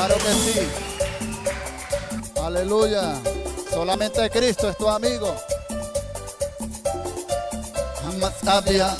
Claro que sí. Aleluya. Solamente Cristo es tu amigo. Jamás había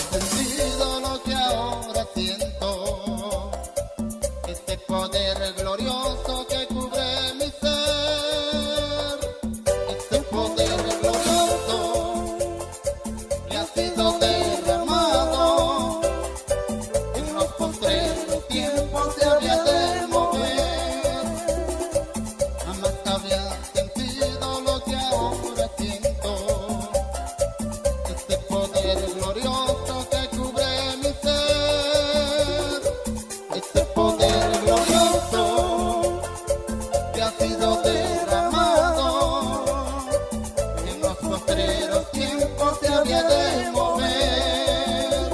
postreros tiempos se había de mover.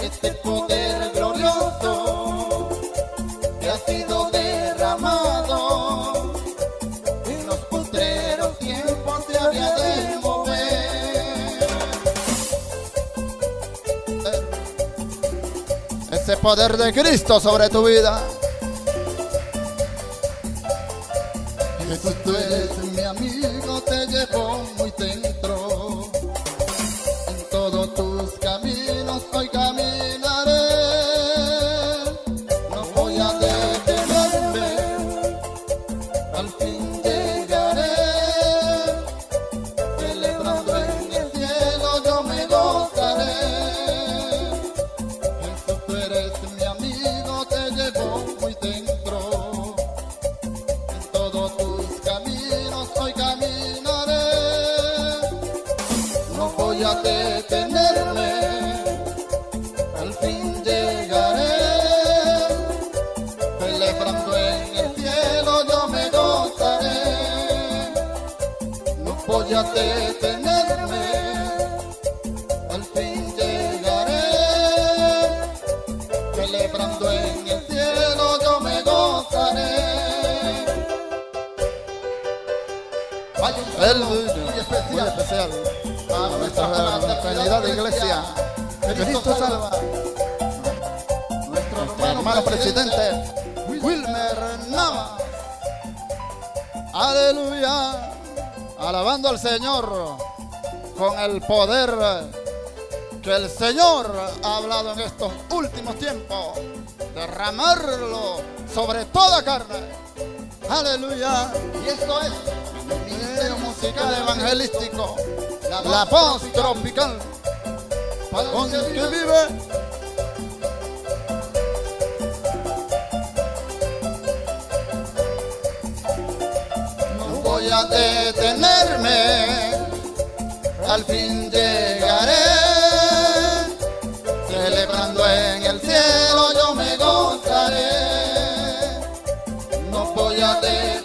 Este poder glorioso que ha sido derramado. En los postreros tiempos se había de mover. Ese poder de Cristo sobre tu vida. Jesús, tú eres mi amigo, te llevo muy dentro. En todos tus caminos hoy caminaré. No voy a detenerme, al fin llegaré. Celebrando en el cielo yo me gozaré. Jesús, tú eres mi amigo, te llevo muy dentro. Voy a detenerme, al fin llegaré. Celebrando en el cielo yo me gozaré. No voy a detenerme, al fin llegaré. Celebrando en el cielo yo me gozaré. Vaya un saludo muy Muy especial especial. A nuestra amada Trinidad de Iglesia. Cristo salva. Nuestro hermano presidente Wilmer Navas. Aleluya. Alabando al Señor con el poder que el Señor ha hablado en estos últimos tiempos. Derramarlo sobre toda carne. Aleluya. Y esto es evangelístico, la voz tropical, para con que vive. No voy a detenerme, al fin llegaré, celebrando en el cielo yo me gozaré. No voy a detenerme.